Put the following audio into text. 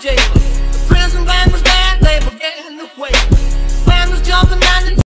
Jada.